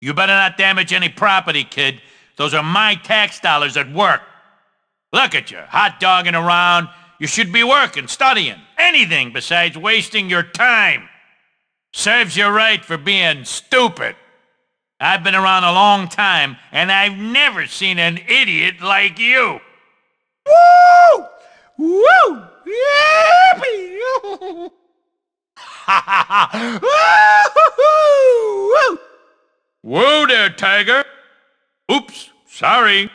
You better not damage any property, kid. Those are my tax dollars at work. Look at you, hot dogging around. You should be working, studying, anything besides wasting your time. Serves you right for being stupid. I've been around a long time, and I've never seen an idiot like you. Woo! Woo! Yippee! Woo there, Tiger. Oops, sorry.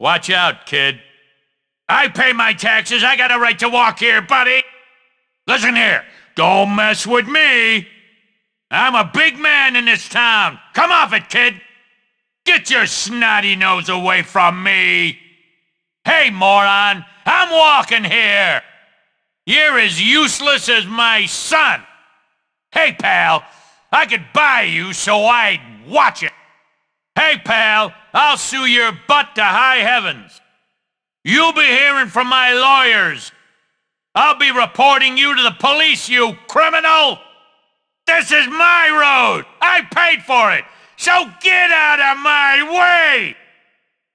Watch out, kid. I pay my taxes. I got a right to walk here, buddy. Listen here. Don't mess with me. I'm a big man in this town. Come off it, kid. Get your snotty nose away from me. Hey, moron. I'm walking here. You're as useless as my son. Hey, pal. I could buy you so I'd watch it. Hey, pal. I'll sue your butt to high heavens. You'll be hearing from my lawyers. I'll be reporting you to the police, you criminal! This is my road! I paid for it! So get out of my way!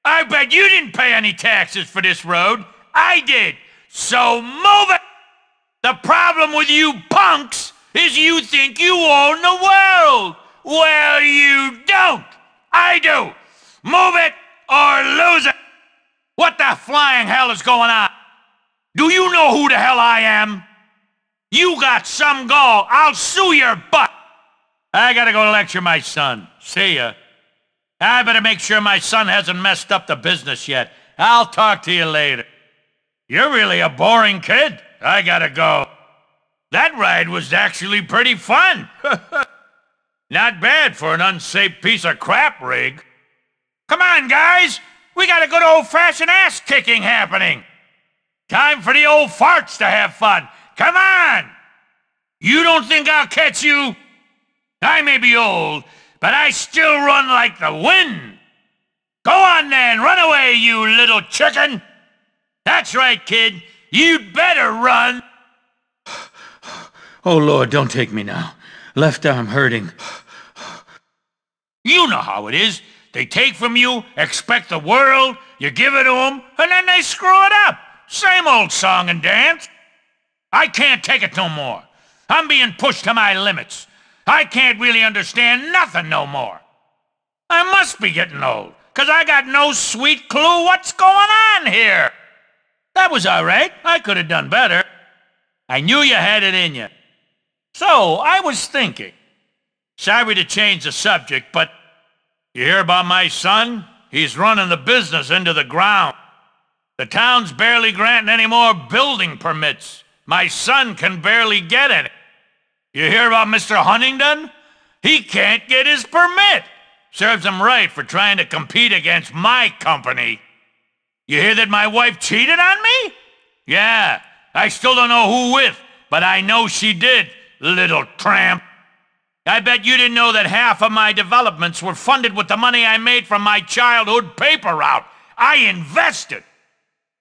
I bet you didn't pay any taxes for this road. I did. So move it! The problem with you punks is you think you own the world. Well, you don't. I do. Move it or lose it. What the flying hell is going on? Do you know who the hell I am? You got some gall. I'll sue your butt. I gotta go lecture my son. See ya. I better make sure my son hasn't messed up the business yet. I'll talk to you later. You're really a boring kid. I gotta go. That ride was actually pretty fun. Not bad for an unsafe piece of crap rig. Come on, guys! We got a good old-fashioned ass-kicking happening! Time for the old farts to have fun! Come on! You don't think I'll catch you? I may be old, but I still run like the wind! Go on then, run away, you little chicken! That's right, kid. You'd better run! Oh, Lord, don't take me now. Left arm hurting. You know how it is. They take from you, expect the world, you give it to them, and then they screw it up. Same old song and dance. I can't take it no more. I'm being pushed to my limits. I can't really understand nothing no more. I must be getting old, because I got no sweet clue what's going on here. That was all right. I could have done better. I knew you had it in you. So, I was thinking. Sorry to change the subject, but you hear about my son? He's running the business into the ground. The town's barely granting any more building permits. My son can barely get any. You hear about Mr. Huntingdon? He can't get his permit. Serves him right for trying to compete against my company. You hear that my wife cheated on me? Yeah, I still don't know who with, but I know she did, little tramp. I bet you didn't know that half of my developments were funded with the money I made from my childhood paper route. I invested.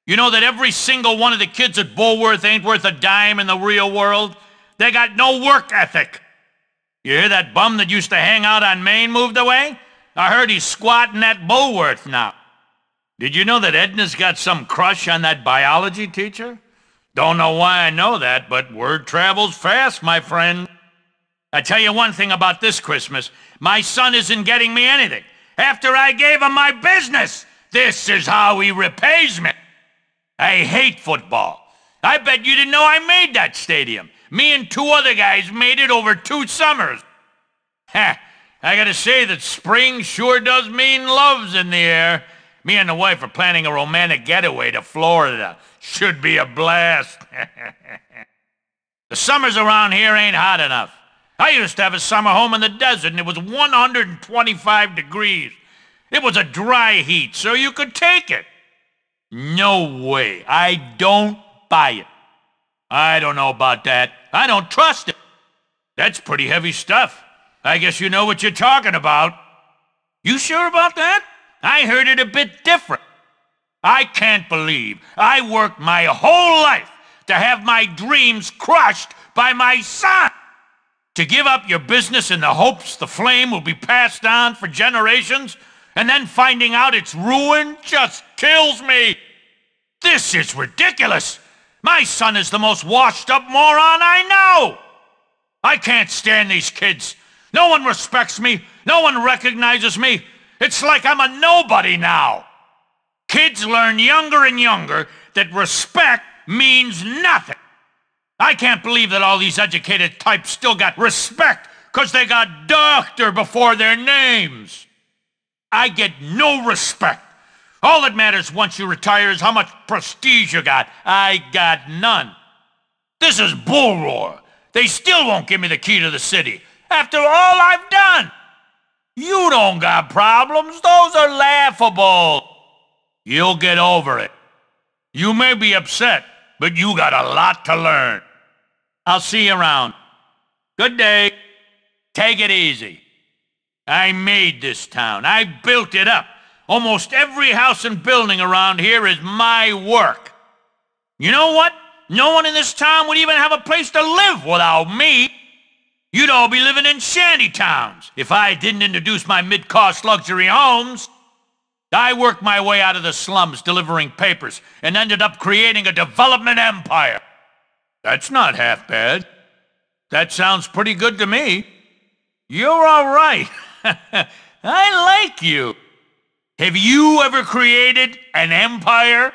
You know that every single one of the kids at Bullworth ain't worth a dime in the real world? They got no work ethic. You hear that bum that used to hang out on Main moved away? I heard he's squatting at Bullworth now. Did you know that Edna's got some crush on that biology teacher? Don't know why I know that, but word travels fast, my friend. I tell you one thing about this Christmas. My son isn't getting me anything. After I gave him my business, this is how he repays me. I hate football. I bet you didn't know I made that stadium. Me and two other guys made it over two summers. Ha! I gotta say that spring sure does mean love's in the air. Me and the wife are planning a romantic getaway to Florida. Should be a blast. the summers around here ain't hot enough. I used to have a summer home in the desert and it was 125 degrees. It was a dry heat, so you could take it. No way. I don't buy it. I don't know about that. I don't trust it. That's pretty heavy stuff. I guess you know what you're talking about. You sure about that? I heard it a bit different. I can't believe I worked my whole life to have my dreams crushed by my son. To give up your business in the hopes the flame will be passed on for generations, and then finding out it's ruined just kills me. This is ridiculous. My son is the most washed up moron I know. I can't stand these kids. No one respects me. No one recognizes me. It's like I'm a nobody now. Kids learn younger and younger that respect means nothing. I can't believe that all these educated types still got respect because they got doctor before their names. I get no respect. All that matters once you retire is how much prestige you got. I got none. This is bull roar. They still won't give me the key to the city. After all I've done. You don't got problems. Those are laughable. You'll get over it. You may be upset, but you got a lot to learn. I'll see you around. Good day. Take it easy. I made this town. I built it up. Almost every house and building around here is my work. You know what? No one in this town would even have a place to live without me. You'd all be living in shanty towns if I didn't introduce my mid-cost luxury homes. I worked my way out of the slums delivering papers and ended up creating a development empire. That's not half bad. That sounds pretty good to me. You're all right. I like you. Have you ever created an empire?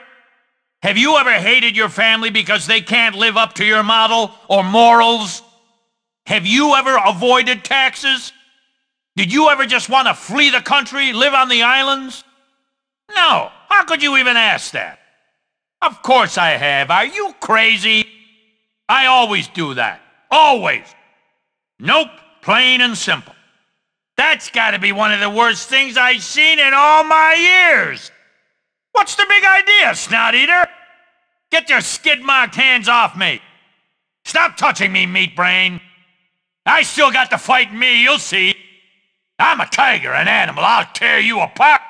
Have you ever hated your family because they can't live up to your model or morals? Have you ever avoided taxes? Did you ever just want to flee the country, live on the islands? No. How could you even ask that? Of course I have. Are you crazy? I always do that. Always. Nope. Plain and simple. That's gotta be one of the worst things I've seen in all my years. What's the big idea, snot eater? Get your skid-marked hands off me. Stop touching me, meat brain. I still got to fight me, you'll see. I'm a tiger, an animal. I'll tear you apart.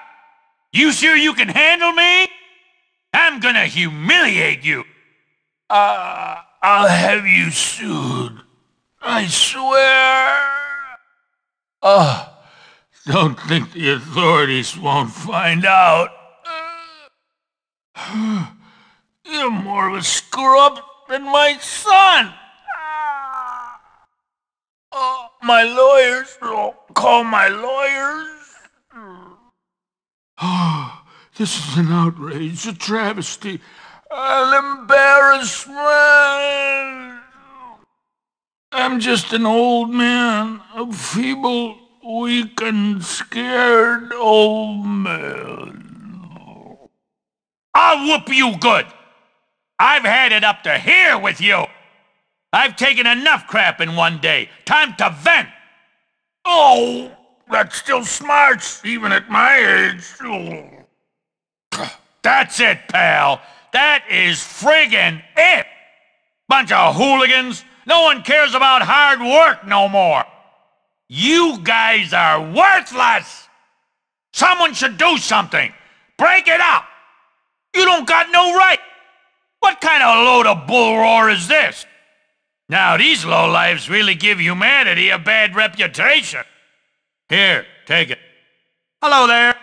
You sure you can handle me? I'm gonna humiliate you. Uh, I'll have you sued. I swear. Oh, don't think the authorities won't find out. You're more of a screw-up than my son. Oh, my lawyers. Oh, call my lawyers. Oh, this is an outrage, a travesty, an embarrassment. I'm just an old man, a feeble, weak, and scared old man. I'll whoop you good. I've had it up to here with you. I've taken enough crap in one day. Time to vent. Oh, that still smarts, even at my age. Oh. That's it, pal. That is friggin' it. Bunch of hooligans no one cares about hard work no more. You guys are worthless. Someone should do something. Break it up. You don't got no right. What kind of load of bull roar is this? Now, these lowlifes really give humanity a bad reputation. Here, take it. Hello there.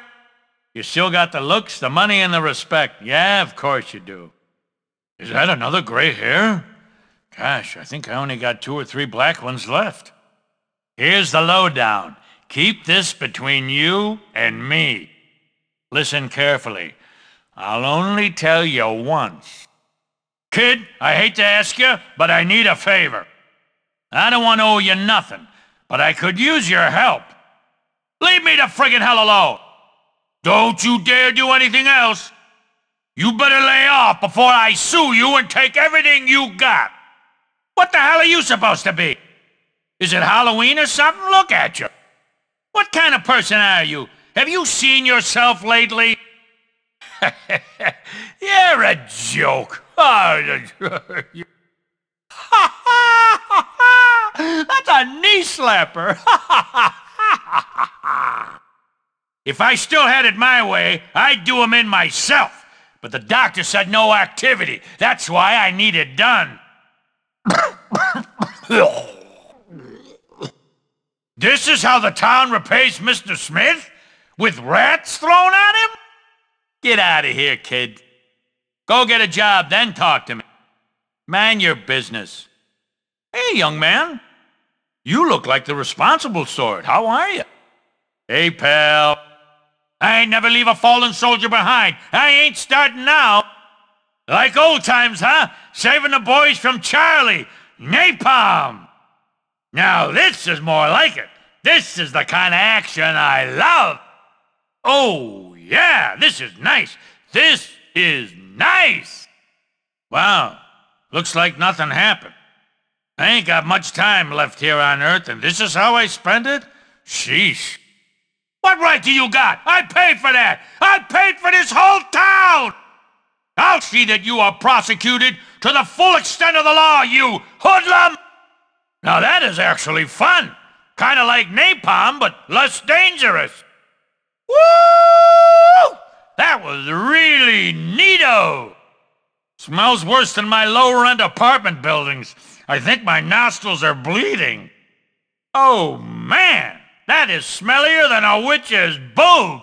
You still got the looks, the money, and the respect. Yeah, of course you do. Is that another gray hair? Gosh, I think I only got two or three black ones left. Here's the lowdown. Keep this between you and me. Listen carefully. I'll only tell you once. Kid, I hate to ask you, but I need a favor. I don't want to owe you nothing, but I could use your help. Leave me the friggin' hell alone. Don't you dare do anything else. You better lay off before I sue you and take everything you got. What the hell are you supposed to be? Is it Halloween or something? Look at you. What kind of person are you? Have you seen yourself lately? You're a joke. That's a knee slapper. if I still had it my way, I'd do him in myself. But the doctor said no activity. That's why I need it done. This is how the town repays Mr. Smith? With rats thrown at him? Get out of here, kid. Go get a job, then talk to me. Man your business. Hey, young man. You look like the responsible sort. How are you? Hey, pal. I ain't never leave a fallen soldier behind. I ain't starting now. Like old times, huh? Saving the boys from Charlie. Napalm. Now this is more like it. This is the kind of action I love. Oh, yeah, this is nice. This is nice. Wow, looks like nothing happened. I ain't got much time left here on Earth, and this is how I spend it? Sheesh. What right do you got? I paid for that! I paid for this whole town! I'll see that you are prosecuted to the full extent of the law, you hoodlum! Now that is actually fun. Kinda like napalm, but less dangerous. Woo! That was really neato! Smells worse than my lower-end apartment buildings. I think my nostrils are bleeding. Oh, man! That is smellier than a witch's boot!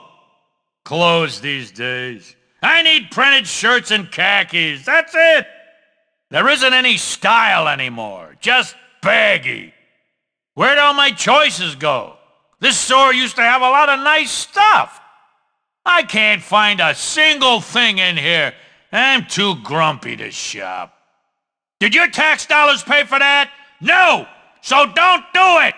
Clothes these days. I need printed shirts and khakis. That's it! There isn't any style anymore. Just baggy. Where'd all my choices go? This store used to have a lot of nice stuff. I can't find a single thing in here. I'm too grumpy to shop. Did your tax dollars pay for that? No! So don't do it!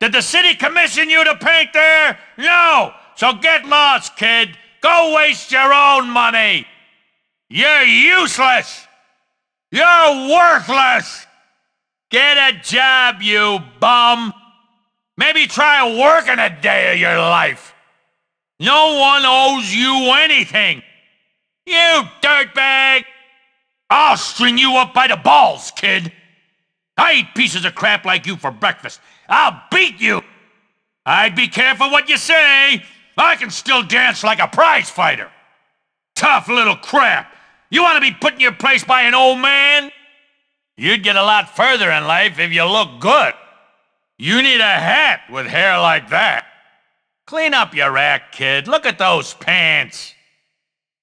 Did the city commission you to paint there? No! So get lost, kid! Go waste your own money! You're useless! You're worthless! Get a job, you bum! Maybe try working a day of your life! No one owes you anything! You dirtbag! I'll string you up by the balls, kid! I eat pieces of crap like you for breakfast. I'll beat you! I'd be careful what you say! I can still dance like a prize fighter! Tough little crap! You want to be put in your place by an old man? You'd get a lot further in life if you look good. You need a hat with hair like that. Clean up your act, kid. Look at those pants.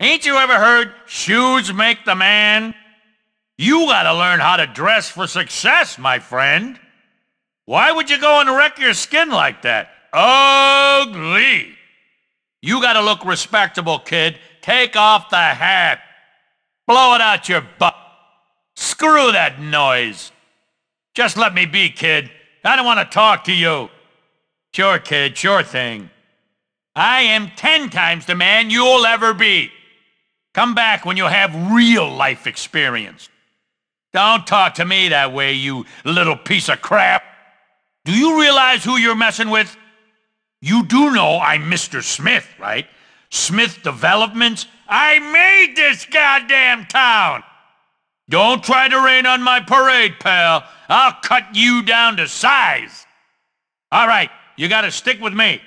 Ain't you ever heard shoes make the man? You gotta learn how to dress for success, my friend. Why would you go and wreck your skin like that? Ugly. You gotta look respectable, kid. Take off the hat. Blow it out your butt. Screw that noise. Just let me be, kid. I don't want to talk to you. Sure, kid, sure thing. I am ten times the man you'll ever be. Come back when you have real life experience. Don't talk to me that way, you little piece of crap. Do you realize who you're messing with? You do know I'm Mr. Smith, right? Smith Developments? I made this goddamn town! Don't try to rain on my parade, pal. I'll cut you down to size. All right, you gotta stick with me.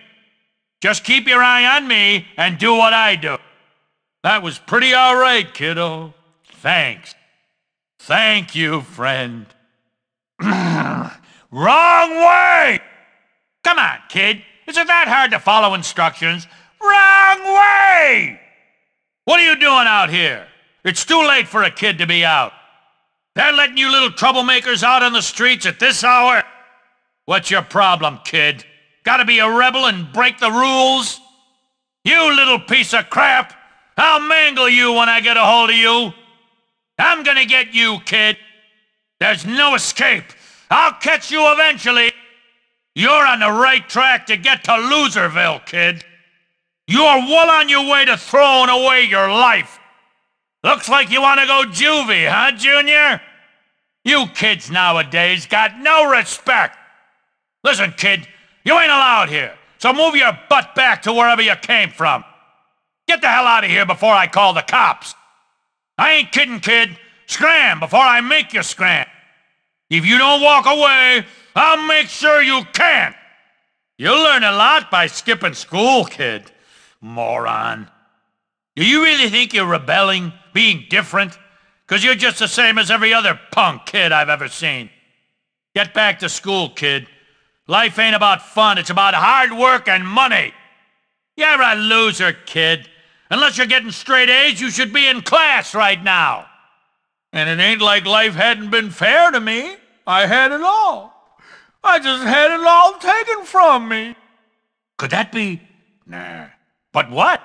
Just keep your eye on me and do what I do. That was pretty all right, kiddo. Thanks. Thank you, friend. Wrong way! Come on, kid. Is it that hard to follow instructions? Wrong way! What are you doing out here? It's too late for a kid to be out. They're letting you little troublemakers out on the streets at this hour? What's your problem, kid? Gotta be a rebel and break the rules? You little piece of crap! I'll mangle you when I get a hold of you! I'm gonna get you, kid! There's no escape! I'll catch you eventually! You're on the right track to get to Loserville, kid! You're well on your way to throwing away your life! Looks like you want to go juvie, huh, Junior? You kids nowadays got no respect. Listen, kid, you ain't allowed here, so move your butt back to wherever you came from. Get the hell out of here before I call the cops. I ain't kidding, kid. Scram before I make you scram. If you don't walk away, I'll make sure you can't. You'll learn a lot by skipping school, kid. Moron. Do you really think you're rebelling, being different? Because you're just the same as every other punk kid I've ever seen. Get back to school, kid. Life ain't about fun, it's about hard work and money. You're a loser, kid. Unless you're getting straight A's, you should be in class right now. And it ain't like life hadn't been fair to me. I had it all. I just had it all taken from me. Could that be... Nah. But what?